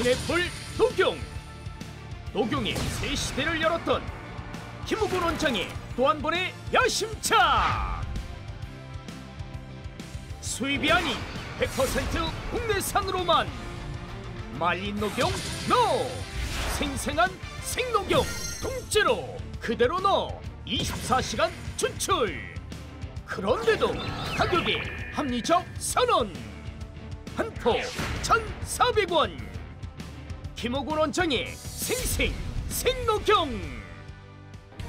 신의 불 녹용 녹용이 새 시대를 열었던 김우곤 원장의 또 한 번의 야심차 수입이 아닌 100% 국내산으로만 말린 녹용 넣어. 생생한 생녹용 통째로 그대로 넣어. 24시간 추출. 그런데도 가격이 합리적 선언. 한 포 1,400원 김호곤 원장의 생생 생녹용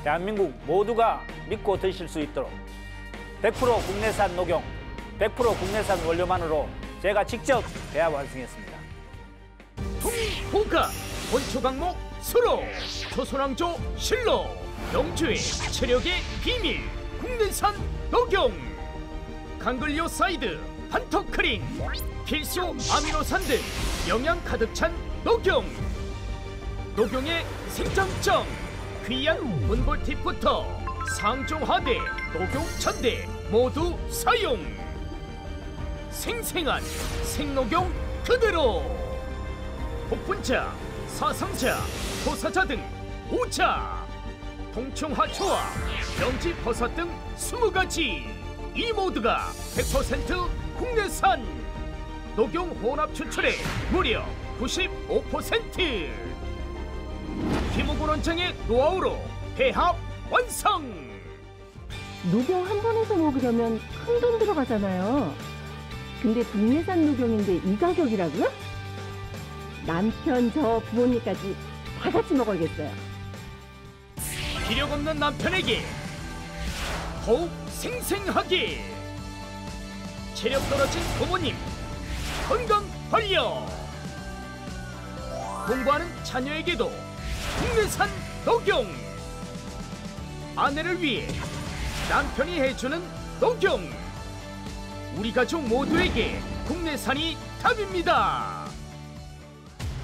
대한민국 모두가 믿고 드실 수 있도록 100% 국내산 녹용, 100% 국내산 원료만으로 제가 직접 배합 완성했습니다. 통호가 원초 강목 수로 조선왕조 실로 영주의 체력의 비밀 국내산 녹용. 강글리오사이드 판토크린 필수 아미노산 등 영양 가득 찬 녹용. 녹용의 생장점 귀한 분골팁부터 상중하대 녹용 전대 모두 사용. 생생한 생녹용 그대로. 복분자, 사상자, 토사자 등 5차 동충하초와 명지버섯 등 20가지. 이 모두가 100% 국내산 녹용 혼합 추출액 무려 95% 김호곤 원장의 노하우로 배합 완성 녹용 한 번에서 먹으려면 큰 돈 들어가잖아요. 근데 국내산 녹용인데 이 가격이라고요? 남편 저 부모님까지 다 같이 먹어야겠어요. 기력 없는 남편에게 더욱 생생하게 체력 떨어진 부모님 건강 활력 공부하는 자녀에게도 국내산 녹용. 아내를 위해 남편이 해주는 녹용. 우리 가족 모두에게 국내산이 답입니다.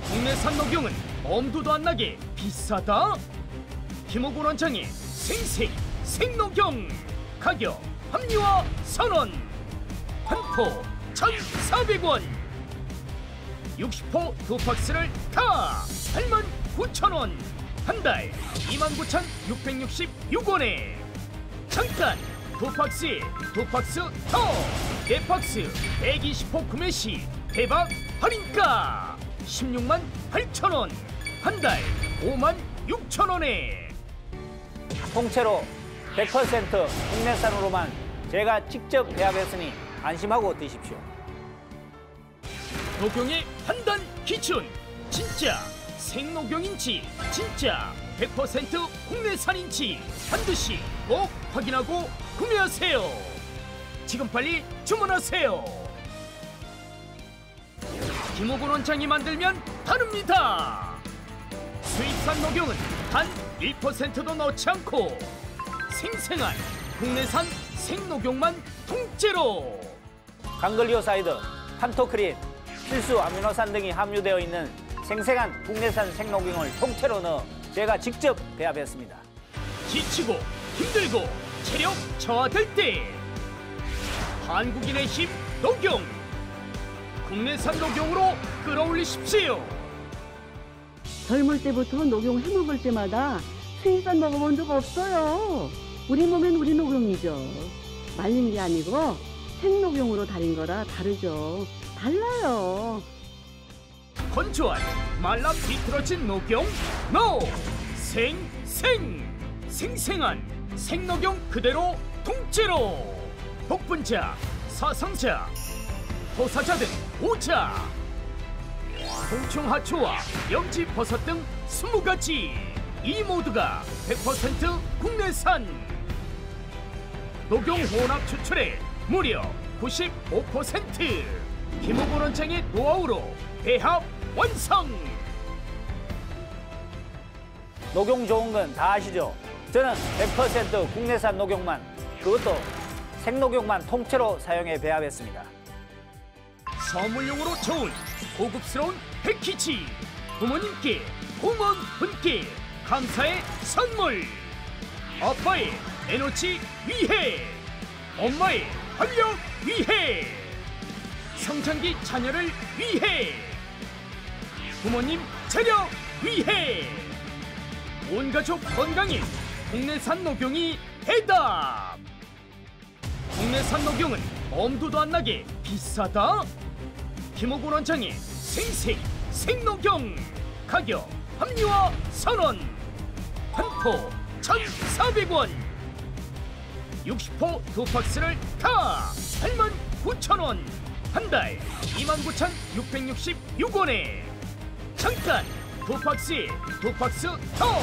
국내산 녹용은 엄두도 안 나게 비싸다. 김호곤 원장의 생생 생녹용. 가격 합리화 선언 한포 1,400원. 60포 두 박스를 다 89,000원. 한 달 29,666원에. 잠깐 두 박스에 두 박스 더네 박스 120포 구매 시 대박 할인가? 16만 8천원. 한 달 5만 6천원에. 통째로 100% 국내산으로만 제가 직접 배합했으니 안심하고 드십시오. 녹용의 판단 기준. 진짜 생녹용인지 진짜 100% 국내산인지 반드시 꼭 확인하고 구매하세요. 지금 빨리 주문하세요. 김오곤 원장이 만들면 다릅니다. 수입산 녹용은 단 1%도 넣지 않고 생생한 국내산 생녹용만 통째로 강글리오사이드, 판토크린, 필수 아미노산 등이 함유되어 있는 생생한 국내산 생녹용을 통째로 넣어 제가 직접 배합했습니다. 지치고 힘들고 체력 저하될 때 한국인의 힘 녹용 국내산 녹용으로 끌어올리십시오 젊을 때부터 녹용 해먹을 때마다 수입산 먹어본 적 없어요. 우리 몸엔 우리 녹용이죠. 말린 게 아니고 생녹용으로 달인 거라 다르죠. 달라요. 건조한 말라 비틀어진 녹용? 노! 생생! 생생한 생녹용 그대로 통째로! 복분자 사상자 토사자 등 5자! 동충하초와 영지버섯 등 20가지! 이 모두가 100% 국내산! 녹용 혼합 추출액 무려 95% 김호곤 원장의 노하우로 배합 완성 녹용 좋은 건 다 아시죠? 저는 100% 국내산 녹용만, 그것도 생녹용만 통째로 사용해 배합했습니다. 선물용으로 좋은 고급스러운 패키지 부모님께 공원 분께 감사의 선물 아빠의 에너지 위해 엄마의 활력 위해. 성장기 자녀를 위해. 부모님 체력 위해. 온 가족 건강인 국내산 녹용이 해답. 국내산 녹용은 엄두도 안 나게 비싸다. 김호곤 원장의 생생 생녹용. 가격 합리화 선언. 한포 1,400원 60호 두 박스를 다 89,000원! 한 달 29,666원에! 잠깐! 두 박스에 두 박스 더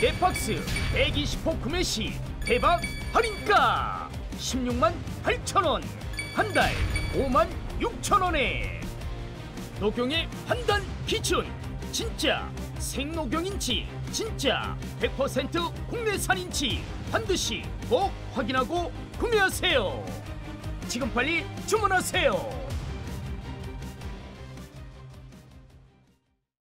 네 박스 120호 구매 시 대박 할인가! 16만 8천 원! 한 달 5만 6천 원에! 녹용의 판단 기준! 진짜 생녹용인지 진짜 100% 국내산인지 반드시 꼭 확인하고 구매하세요. 지금 빨리 주문하세요